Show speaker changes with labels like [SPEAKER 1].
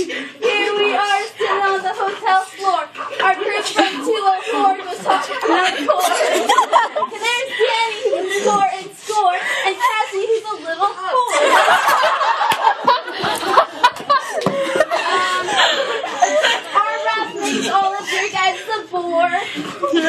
[SPEAKER 1] Here we are sitting on the hotel floor. Our group from 204 Was talking about core. And there's Danny who's score and score, and Cassie who's a little whore. Um, our rap makes all of your guys a bore.